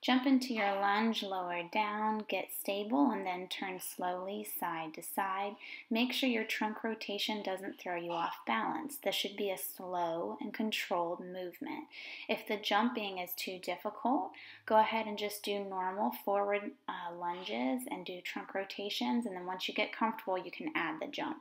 Jump into your lunge, lower down, get stable, and then turn slowly side to side. Make sure your trunk rotation doesn't throw you off balance. This should be a slow and controlled movement. If the jumping is too difficult, go ahead and just do normal forward uh, lunges and do trunk rotations, and then once you get comfortable, you can add the jump.